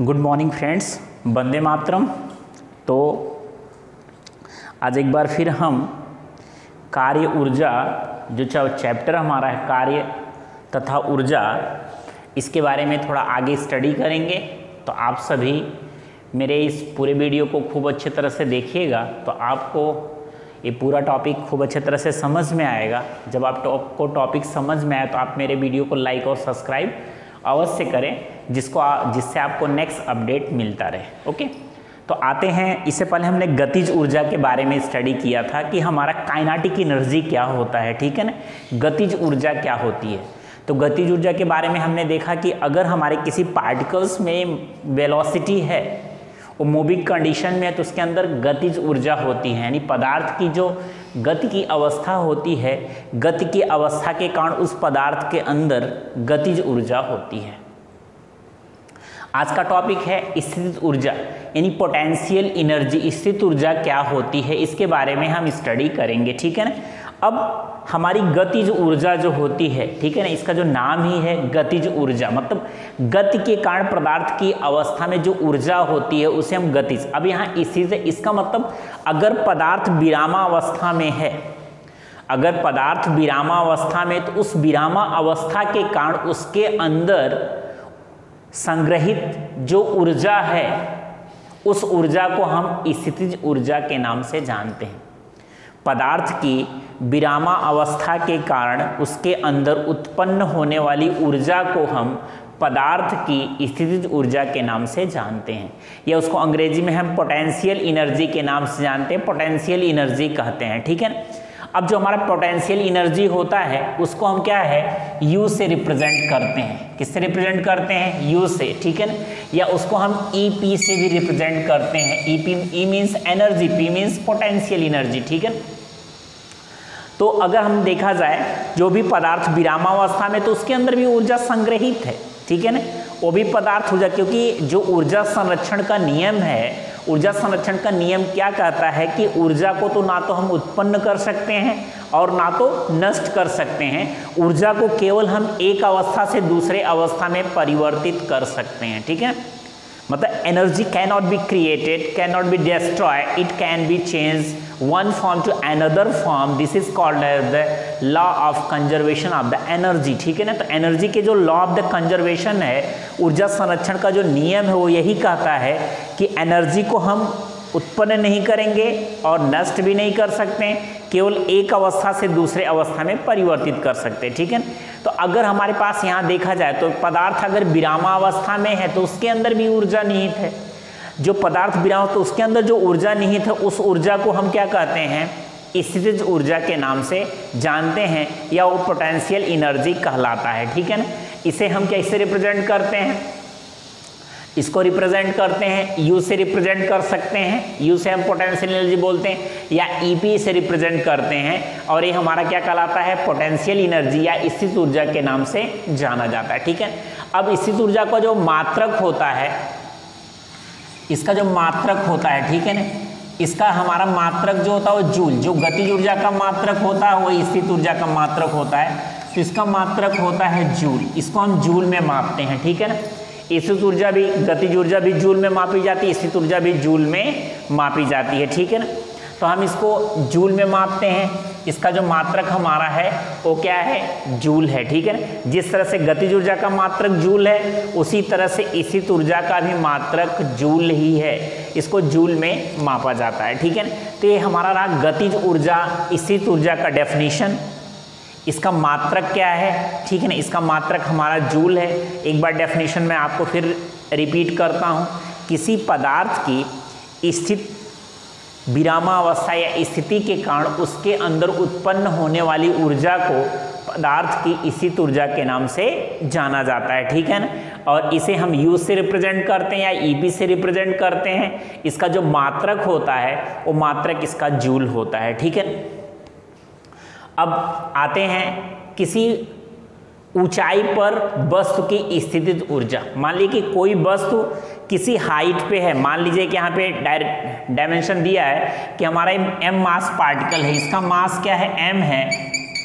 Good morning friends, वंदे मातरम। तो आज एक बार फिर हम कार्य ऊर्जा, जो चैप्टर हमारा है कार्य तथा ऊर्जा, इसके बारे में थोड़ा आगे स्टडी करेंगे। तो आप सभी मेरे इस पूरे वीडियो को खूब अच्छे तरह से देखिएगा तो आपको ये पूरा टॉपिक खूब अच्छे तरह से समझ में आएगा। जब आप टॉप को टॉपिक समझ में आए तो आप मेरे वीडियो को लाइक और सब्सक्राइब अवश्य करें। जिसको जिससे आपको नेक्स्ट अपडेट मिलता रहे ओके तो आते हैं, इससे पहले हमने गतिज ऊर्जा के बारे में स्टडी किया था कि हमारा काइनाटिक एनर्जी क्या होता है, ठीक है ना? गतिज ऊर्जा क्या होती है? तो गतिज ऊर्जा के बारे में हमने देखा कि अगर हमारे किसी पार्टिकल्स में वेलोसिटी है वो मूविंग कंडीशन में है तो उसके अंदर गतिज ऊर्जा होती है, यानी पदार्थ की जो गति की अवस्था होती है, गति की अवस्था के कारण उस पदार्थ के अंदर गतिज ऊर्जा होती है। आज का टॉपिक है स्थित ऊर्जा, यानी पोटेंशियल एनर्जी स्थित ऊर्जा क्या होती है, इसके बारे में हम स्टडी करेंगे, ठीक है ना? अब हमारी गतिज ऊर्जा जो होती है, ठीक है ना, इसका जो नाम ही है गतिज ऊर्जा मतलब गति के कारण पदार्थ की अवस्था में जो ऊर्जा होती है, उसे हम गतिज अब यहाँ इसी से इसका मतलब अगर पदार्थ विरामा अवस्था में है, अगर पदार्थ विरामा अवस्था में तो उस विरामा अवस्था के कारण उसके अंदर संग्रहित जो ऊर्जा है, उस ऊर्जा को हम स्थितिज ऊर्जा के नाम से जानते हैं। पदार्थ की विरामा अवस्था के कारण उसके अंदर उत्पन्न होने वाली ऊर्जा को हम पदार्थ की स्थितिज ऊर्जा के नाम से जानते हैं। या उसको अंग्रेज़ी में हम पोटेंशियल एनर्जी के नाम से जानते हैं। पोटेंशियल एनर्जी कहते हैं, ठीक है अब जो हमारा पोटेंशियल इनर्जी होता है, उसको हम क्या है? यू से रिप्रेजेंट करते हैं। किससे रिप्रेजेंट करते हैं? यू से, ठीक है ना? या उसको हम ई e पी से भी रिप्रेजेंट करते हैं। E P E means energy P means potential energy ठीक है तो अगर हम देखा जाए, जो भी पदार्थ विरामावस्था में तो उसके अंदर भी ऊर्जा संग्रहित है, ठीक है ना? वो भी पदार्थ ऊर्जा, क्योंकि जो ऊर्जा संरक्षण का नियम है ऊर्जा संरक्षण का नियम क्या कहता है कि ऊर्जा को तो ना तो हम उत्पन्न कर सकते हैं और ना तो नष्ट कर सकते हैं। ऊर्जा को केवल हम एक अवस्था से दूसरे अवस्था में परिवर्तित कर सकते हैं, ठीक है? मतलब energy can not be created can not be destroy it can be change one form to another form this is called as the law of conservation of the energy ठीक है ना? तो एनर्जी के जो लॉ ऑफ़ द कंजर्वेशन है, ऊर्जा संरक्षण का जो नियम है, वो यही कहता है कि एनर्जी को हम उत्पन्न नहीं करेंगे और नष्ट भी नहीं कर सकते, केवल एक अवस्था से दूसरे अवस्था में परिवर्तित कर सकते, ठीक है तो अगर हमारे पास यहाँ देखा जाए तो पदार्थ अगर विरामा अवस्था में है तो उसके अंदर भी ऊर्जा निहित है। जो पदार्थ विराम तो उसके अंदर जो ऊर्जा निहित है, उस ऊर्जा को हम क्या कहते हैं? स्थितिज ऊर्जा के नाम से जानते हैं या वो पोटेंशियल इनर्जी कहलाता है, ठीक है ना? इसे हम कैसे रिप्रेजेंट करते हैं? इसको रिप्रेजेंट करते हैं यू से रिप्रेजेंट कर सकते हैं यू से हम पोटेंशियल एनर्जी बोलते हैं, या ईपी से रिप्रेजेंट करते हैं, और ये हमारा क्या कहलाता है? पोटेंशियल एनर्जी या स्थित ऊर्जा के नाम से जाना जाता है, ठीक है? अब स्थित ऊर्जा का जो मात्रक होता है, इसका जो मात्रक होता है, ठीक है ना? इसका हमारा मात्रक जो होता है, वो जूल, जो गतिज ऊर्जा का मात्रक होता है वो स्थित ऊर्जा का मात्रक होता है। तो इसका मात्रक होता है जूल, इसको हम जूल में मापते हैं, ठीक है ना? स्थित ऊर्जा भी गतिज ऊर्जा भी जूल में मापी जाती है, स्थित ऊर्जा भी जूल में मापी जाती है, ठीक है ना? तो हम इसको जूल में मापते हैं। इसका जो मात्रक हमारा है, वो क्या है? जूल है, ठीक है ना? जिस तरह से गतिज ऊर्जा का मात्रक जूल है, उसी तरह से स्थित ऊर्जा का भी मात्रक जूल ही है। इसको जूल में मापा जाता है, ठीक है तो ये हमारा रहा गतिज ऊर्जा, स्थित ऊर्जा का डेफिनेशन इसका मात्रक क्या है? ठीक है ना? इसका मात्रक हमारा जूल है। एक बार डेफिनेशन में आपको फिर रिपीट करता हूँ। किसी पदार्थ की स्थित विरामावस्था या स्थिति के कारण उसके अंदर उत्पन्न होने वाली ऊर्जा को पदार्थ की स्थित ऊर्जा के नाम से जाना जाता है। ठीक है ना? और इसे हम यू से रिप्रेजेंट करते हैं या ई से रिप्रेजेंट करते हैं। इसका जो मात्रक होता है, वो मात्रक इसका जूल होता है। ठीक है? अब आते हैं किसी ऊंचाई पर वस्तु की स्थिति ऊर्जा। मान लीजिए कि कोई वस्तु किसी हाइट पे है। मान लीजिए कि यहाँ पे डायमेंशन दिया है कि हमारा एम मास पार्टिकल है। इसका मास क्या है? एम है।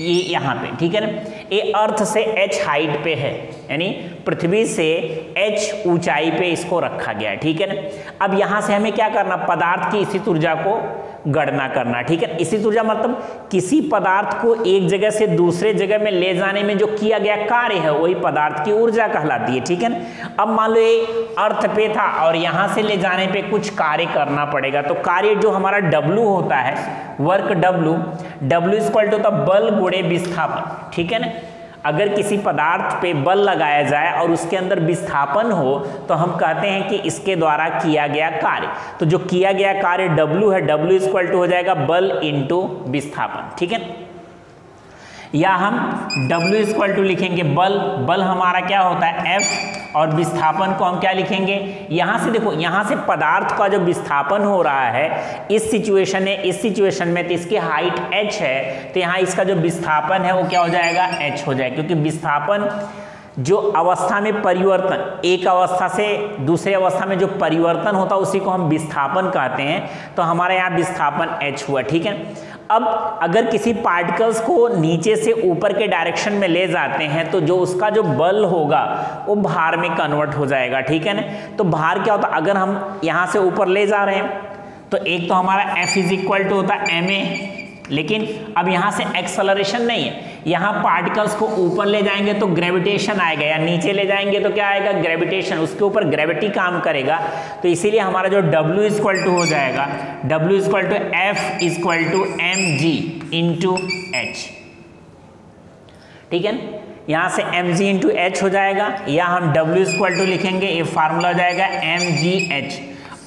ये यहाँ पे, ठीक है ना? ये अर्थ से एच हाइट पे है। यानी पृथ्वी से एच ऊंचाई पे इसको रखा गया है, ठीक है ना? अब यहाँ से हमें क्या करना, पदार्थ की स्थित ऊर्जा को गणना करना, ठीक है? इसी ऊर्जा मतलब किसी पदार्थ को एक जगह से दूसरे जगह में ले जाने में जो किया गया कार्य है, वही पदार्थ की ऊर्जा कहलाती है, ठीक है ना? अब मान लो ये अर्थ पे था और यहाँ से ले जाने पे कुछ कार्य करना पड़ेगा तो कार्य जो हमारा डब्लू होता है work W W equal to होता बल गुड़े विस्थापन, ठीक है ना? अगर किसी पदार्थ पे बल लगाया जाए और उसके अंदर विस्थापन हो तो हम कहते हैं कि इसके द्वारा किया गया कार्य। तो जो किया गया कार्य W है, W इक्वल टू हो जाएगा बल इंटू विस्थापन। ठीक है? या हम W इक्वल टू लिखेंगे बल। बल हमारा क्या होता है? F और विस्थापन को हम क्या लिखेंगे? यहाँ से देखो, यहाँ से पदार्थ का जो विस्थापन हो रहा है, इस सिचुएशन में, इस सिचुएशन में तो इसकी हाइट h है तो यहाँ इसका जो विस्थापन है वो क्या हो जाएगा? H हो जाएगा। क्योंकि विस्थापन जो अवस्था में परिवर्तन, एक अवस्था से दूसरे अवस्था में जो परिवर्तन होता है, उसी को हम विस्थापन कहते हैं। तो हमारे यहाँ विस्थापन h हुआ, ठीक है? अब अगर किसी पार्टिकल्स को नीचे से ऊपर के डायरेक्शन में ले जाते हैं तो जो उसका जो बल होगा, वो भार में कन्वर्ट हो जाएगा, ठीक है ना? तो भार क्या होता है अगर हम यहाँ से ऊपर ले जा रहे हैं तो एक तो हमारा एफ़ इज़ इक्वल टू होता है एम ए लेकिन अब यहाँ से एक्सलरेशन नहीं है। यहाँ पार्टिकल्स को ऊपर ले जाएँगे तो ग्रेविटेशन आएगा, या नीचे ले जाएँगे तो क्या आएगा? ग्रेविटेशन उसके ऊपर ग्रेविटी काम करेगा। तो इसीलिए हमारा जो W इक्वल टू हो जाएगा, W equal to F equal to M G into H ठीक है यहाँ से एम जी इंटू एच हो जाएगा, या हम W इक्वल टू लिखेंगे, ये फार्मूला हो जाएगा एम जी एच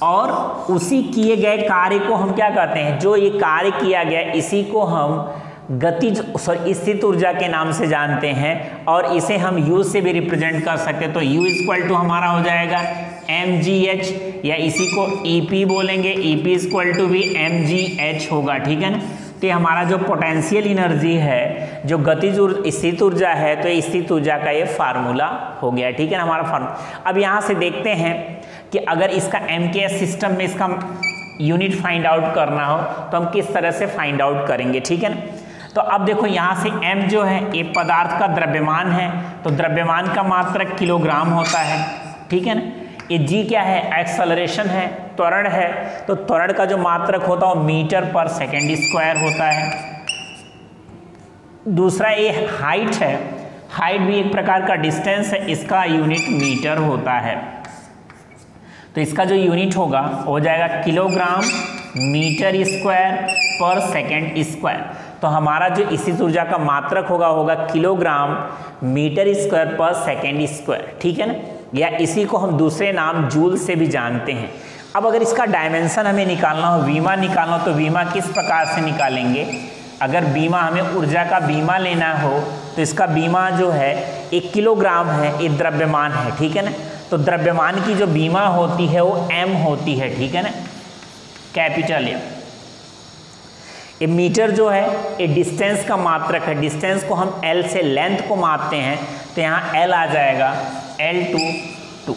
और उसी किए गए कार्य को हम क्या कहते हैं? जो ये कार्य किया गया, इसी को हम गतिज सॉरी स्थित ऊर्जा के नाम से जानते हैं और इसे हम U से भी रिप्रेजेंट कर सकते हैं। तो U इक्वल टू हमारा हो जाएगा एम जी एच या इसी को ई e पी बोलेंगे। ई पी इक्वल टू भी एम जी एच होगा, ठीक है ना? तो हमारा जो पोटेंशियल एनर्जी है, जो गतिज स्थित ऊर्जा है तो स्थित ऊर्जा का ये फार्मूला हो गया, ठीक है ना? हमारा फार्मूला अब यहाँ से देखते हैं। कि अगर इसका एम सिस्टम में इसका यूनिट फाइंड आउट करना हो तो हम किस तरह से फाइंड आउट करेंगे, ठीक है ना? तो अब देखो यहाँ से m जो है, ये पदार्थ का द्रव्यमान है तो द्रव्यमान का मात्रक किलोग्राम होता है, ठीक है ना? ये g क्या है? एक्सलरेशन है, त्वरण है तो त्वरण का जो मात्रक होता है मीटर पर सेकेंड स्क्वायर होता है। दूसरा ये हाइट है हाइट भी एक प्रकार का डिस्टेंस है, इसका यूनिट मीटर होता है। तो इसका जो यूनिट होगा हो जाएगा किलोग्राम मीटर स्क्वायर पर सेकेंड स्क्वायर तो हमारा जो इसी ऊर्जा का मात्रक होगा होगा किलोग्राम मीटर स्क्वायर पर सेकेंड स्क्वायर ठीक है ना? या इसी को हम दूसरे नाम जूल से भी जानते हैं। अब अगर इसका डायमेंशन हमें निकालना हो, बीमा निकालना हो तो बीमा किस प्रकार से निकालेंगे? अगर बीमा हमें ऊर्जा का बीमा लेना हो तो इसका बीमा जो है, एक किलोग्राम है, एक द्रव्यमान है। ठीक है ना? तो द्रव्यमान की जो बीमा होती है वो एम होती है, ठीक है ना? कैपिटल एम ये मीटर जो है, ये डिस्टेंस का मात्रक है। डिस्टेंस को हम एल से लेंथ को मापते हैं तो यहाँ एल आ जाएगा L two to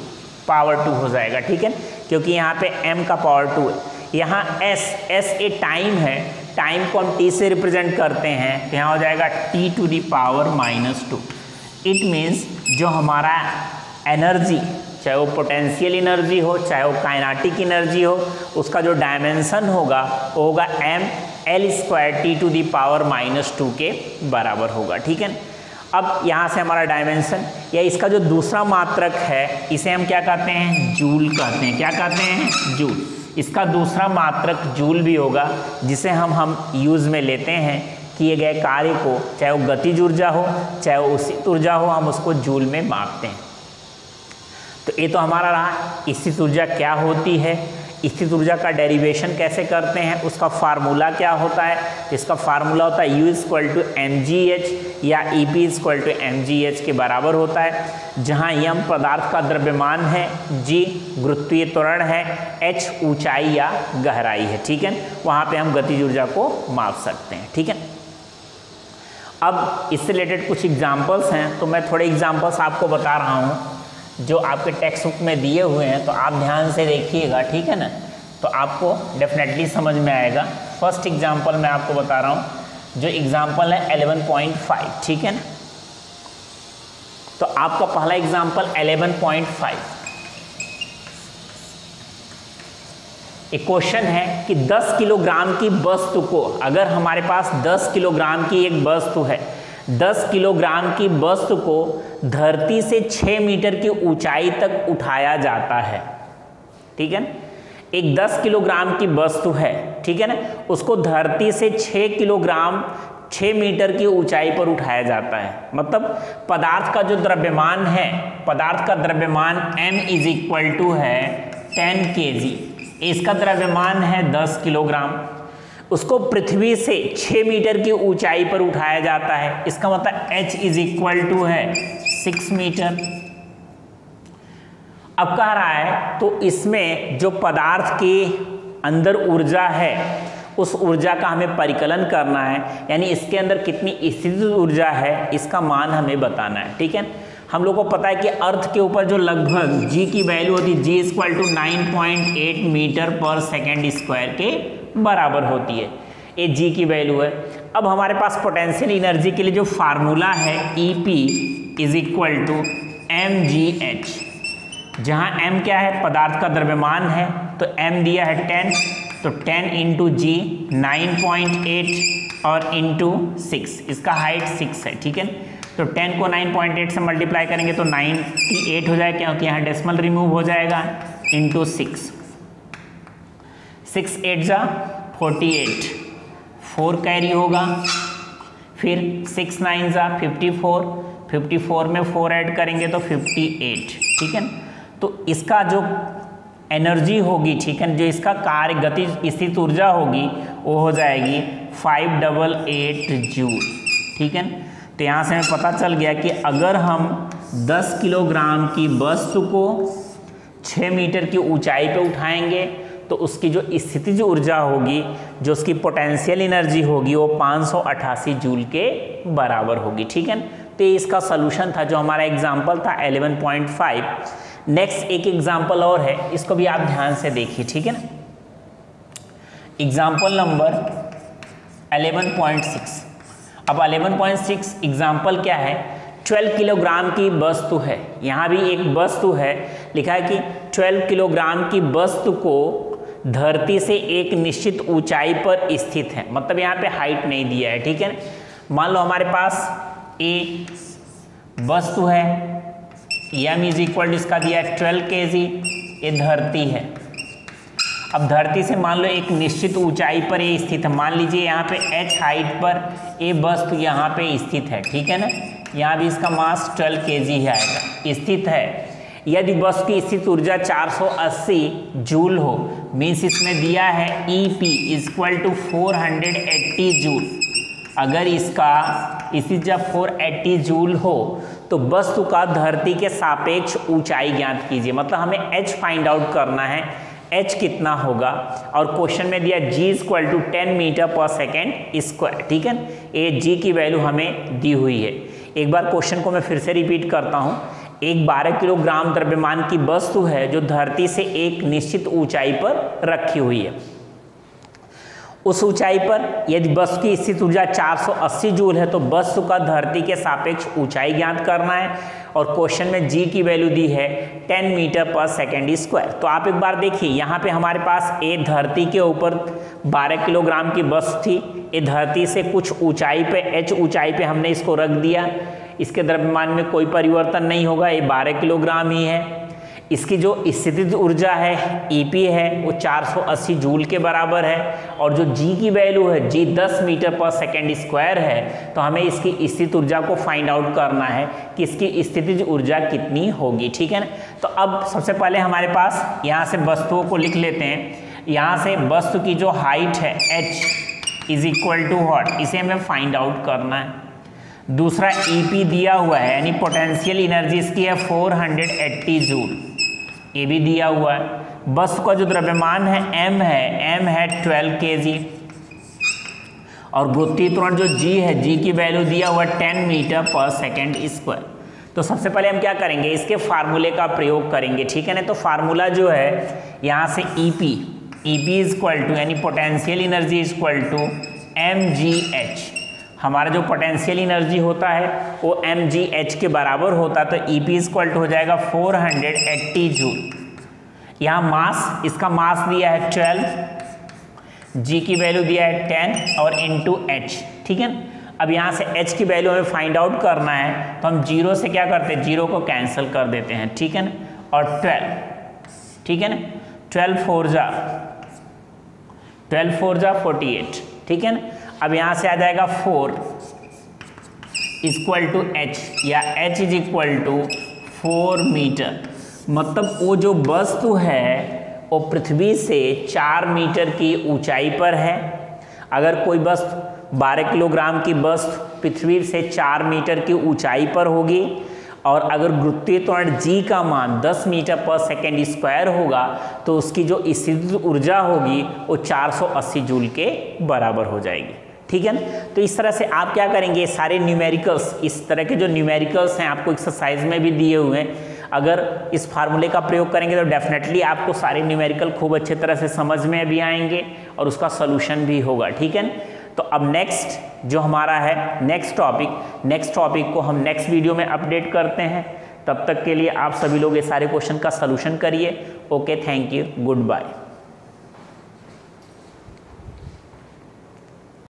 power two हो जाएगा, ठीक है? क्योंकि यहाँ पे एम का पावर टू है। यहाँ एस एस ए टाइम है। टाइम को हम टी से रिप्रेजेंट करते हैं तो यहाँ हो जाएगा T to the power minus two it means जो हमारा एनर्जी चाहे वो पोटेंशियल एनर्जी हो, चाहे वो काइनाटिक एनर्जी हो, उसका जो डायमेंशन होगा, वो होगा M L square T to the power minus two के बराबर होगा, ठीक है? अब यहाँ से हमारा डायमेंशन या इसका जो दूसरा मात्रक है, इसे हम क्या कहते हैं? जूल कहते हैं। क्या कहते हैं? जूल इसका दूसरा मात्रक जूल भी होगा, जिसे हम हम यूज़ में लेते हैं, किए गए कार्य को, चाहे वो गतिज ऊर्जा हो, चाहे वो उसी ऊर्जा हो, हम उसको जूल में मापते हैं। तो ये तो हमारा रहा। स्थित ऊर्जा क्या होती है? स्थित ऊर्जा का डेरिवेशन कैसे करते हैं? उसका फार्मूला क्या होता है? इसका फार्मूला होता है U equal to M G H या E P equal to M G H के बराबर होता है। जहाँ यम पदार्थ का द्रव्यमान है जी गुरुत्वीय त्वरण है एच ऊंचाई या गहराई है, ठीक है? वहाँ पे हम गतिज ऊर्जा को माप सकते हैं, ठीक है? अब इससे रिलेटेड कुछ एग्जाम्पल्स हैं तो मैं थोड़े एग्जाम्पल्स आपको बता रहा हूँ। जो आपके टेक्स्ट बुक में दिए हुए हैं तो आप ध्यान से देखिएगा, ठीक है ना? तो आपको डेफिनेटली समझ में आएगा। फ़र्स्ट एग्जांपल मैं आपको बता रहा हूँ, जो एग्जांपल है 11.5 ठीक है ना? तो आपका पहला एग्ज़ाम्पल 11.5 एक क्वेश्चन है कि 10 किलोग्राम की वस्तु को, अगर हमारे पास 10 किलोग्राम की एक वस्तु है 10 किलोग्राम की वस्तु को धरती से 6 मीटर की ऊंचाई तक उठाया जाता है। ठीक है ना? एक 10 किलोग्राम की वस्तु है, ठीक है ना? उसको धरती से 6 किलोग्राम 6 मीटर की ऊंचाई पर उठाया जाता है। मतलब पदार्थ का जो द्रव्यमान है, पदार्थ का द्रव्यमान m इज़ इक्वल टू है 10 के इसका द्रव्यमान है 10 किलोग्राम। उसको पृथ्वी से 6 मीटर की ऊंचाई पर उठाया जाता है। इसका मतलब h इज़ इक्वल टू है 6 मीटर अब कह रहा है तो इसमें जो पदार्थ के अंदर ऊर्जा है, उस ऊर्जा का हमें परिकलन करना है, यानी इसके अंदर कितनी स्थित ऊर्जा है, इसका मान हमें बताना है, ठीक है? हम लोग को पता है कि अर्थ के ऊपर जो लगभग जी की वैल्यू होती है G equal to nine point eight metre पर सेकेंड स्क्वायर के बराबर होती है। ये जी की वैल्यू है। अब हमारे पास पोटेंशियल एनर्जी के लिए जो फार्मूला है E P is equal to M G H जहाँ एम क्या है? पदार्थ का द्रव्यमान है तो एम दिया है टेन तो ten into G nine point eight और इंटू सिक्स इसका हाइट सिक्स है, ठीक है? तो 10 को 9.8 से मल्टीप्लाई करेंगे तो 98 हो जाएगा, क्योंकि यहाँ डेसिमल रिमूव हो जाएगा इंटू सिक्स सिक्स एट जा, फोर्टी एट। फोर कैरी होगा, फिर सिक्स नाइन ज़ा, फिफ्टी फोर। फिफ्टी फोर में फोर ऐड करेंगे तो फिफ्टी एट, ठीक है तो इसका जो एनर्जी होगी, ठीक है जो इसका कार्य गति स्थित ऊर्जा होगी, वो हो जाएगी फाइव डबल एट जूल, ठीक है तो यहाँ से हमें पता चल गया कि अगर हम 10 किलोग्राम की वस्तु को 6 मीटर की ऊंचाई पर उठाएँगे तो उसकी जो स्थितिज ऊर्जा होगी, जो उसकी पोटेंशियल एनर्जी होगी, वो पाँच जूल के बराबर होगी, ठीक है तो ये इसका सोल्यूशन था जो हमारा एग्ज़ाम्पल था 11.5 नेक्स्ट एक एग्ज़ाम्पल और है, इसको भी आप ध्यान से देखिए, ठीक है ना? एग्ज़ाम्पल नंबर 11.6 अब 11.6 एग्ज़ाम्पल क्या है? 12 किलोग्राम की वस्तु है। यहाँ भी एक वस्तु है, लिखा है कि 12 किलोग्राम की वस्तु को धरती से एक निश्चित ऊंचाई पर स्थित है। मतलब यहाँ पे हाइट नहीं दिया है, ठीक है मान लो हमारे पास ए वस्तु है एम इज़ इक्वल इसका दिया है ट्वेल्व के जी ये धरती है। अब धरती से मान लो एक निश्चित ऊंचाई पर ये स्थित है। मान लीजिए यहाँ पे एच हाइट पर ये वस्तु यहाँ पे स्थित है, ठीक है ना? यहाँ भी इसका मास 12 के जी ही आएगा। स्थित है। यदि वस्तु की स्थित ऊर्जा 480 जूल हो मीन्स इसमें दिया है E P is equal to four joule. अगर इसका, इसी जब 480 जूल हो तो वस्तु का धरती के सापेक्ष ऊंचाई ज्ञात कीजिए। मतलब हमें एच फाइंड आउट करना है एच कितना होगा, और क्वेश्चन में दिया G equal to ten metre पर सेकेंड स्क्वायर ठीक है? ए जी की वैल्यू हमें दी हुई है। एक बार क्वेश्चन को मैं फिर से रिपीट करता हूँ। एक 12 किलोग्राम द्रव्यमान की वस्तु है जो धरती से एक निश्चित ऊंचाई पर रखी हुई है। उस ऊंचाई पर यदि वस्तु की स्थित ऊर्जा 480 जूल है तो वस्तु का धरती के सापेक्ष ऊंचाई ज्ञात करना है और क्वेश्चन में जी की वैल्यू दी है 10 मीटर पर सेकेंड स्क्वायर। तो आप एक बार देखिए, यहाँ पे हमारे पास ए धरती के ऊपर 12 किलोग्राम की वस्तु थी। ये धरती से कुछ ऊंचाई पे एच ऊंचाई पे हमने इसको रख दिया। इसके द्रव्यमान में कोई परिवर्तन नहीं होगा, ये 12 किलोग्राम ही है। इसकी जो स्थितिज ऊर्जा है ईपी है, वो 480 जूल के बराबर है और जो जी की वैल्यू है G 10 metre per second square है तो हमें इसकी स्थित ऊर्जा को फाइंड आउट करना है कि इसकी स्थितिज ऊर्जा कितनी होगी, ठीक है ना? तो अब सबसे पहले हमारे पास यहाँ से वस्तुओं को लिख लेते हैं। यहाँ से वस्तु की जो हाइट है H is equal to what इसे हमें फाइंड आउट करना है। दूसरा ईपी e दिया हुआ है, यानी पोटेंशियल एनर्जी इसकी है 480 जूल। ये भी दिया हुआ है। बस का जो द्रव्यमान है एम है एम है ट्वेल्व के जी और गुत्ती त्वरण जो जी है जी की वैल्यू दिया हुआ है टेन मीटर पर सेकेंड स्क्वायर तो सबसे पहले हम क्या करेंगे, इसके फार्मूले का प्रयोग करेंगे, ठीक है ना? तो फार्मूला जो है, यहाँ से E P E P is equal to यानी potential energy is equal to M G H हमारा जो पोटेंशियल एनर्जी होता है, वो एम जी एच के बराबर होता है तो ई पी इक्वल हो जाएगा 480 जूल यहाँ मास इसका मास दिया है 12 जी की वैल्यू दिया है 10 और इनटू एच ठीक है? अब यहाँ से एच की वैल्यू हमें फाइंड आउट करना है तो हम ज़ीरो से क्या करते हैं? ज़ीरो को कैंसिल कर देते हैं, ठीक है ना? और 12 ठीक है ना? ट्वेल्व फोर जा ट्वेल्व फोर जा फोर्टी एट ठीक है ना? अब यहाँ से आ जाएगा फोर इक्वल टू एच या H is equal to four metre. मतलब वो जो वस्तु है, वो पृथ्वी से चार मीटर की ऊंचाई पर है। अगर कोई वस्तु बारह किलोग्राम की वस्तु पृथ्वी से चार मीटर की ऊंचाई पर होगी, और अगर गुरुत्वीय त्वरण जी का मान 10 मीटर पर सेकेंड स्क्वायर होगा तो उसकी जो स्थित ऊर्जा होगी, वो 480 जूल के बराबर हो जाएगी। ठीक है तो इस तरह से आप क्या करेंगे? सारे न्यूमेरिकल्स इस तरह के जो न्यूमेरिकल्स हैं, आपको एक्सरसाइज में भी दिए हुए हैं। अगर इस फार्मूले का प्रयोग करेंगे तो डेफिनेटली आपको सारे न्यूमेरिकल खूब अच्छे तरह से समझ में भी आएँगे और उसका सोल्यूशन भी होगा, ठीक है तो अब नेक्स्ट जो हमारा है नेक्स्ट टॉपिक नेक्स्ट टॉपिक को हम नेक्स्ट वीडियो में अपडेट करते हैं। तब तक के लिए आप सभी लोग ये सारे क्वेश्चन का सोल्यूशन करिए। Okay thank you good bye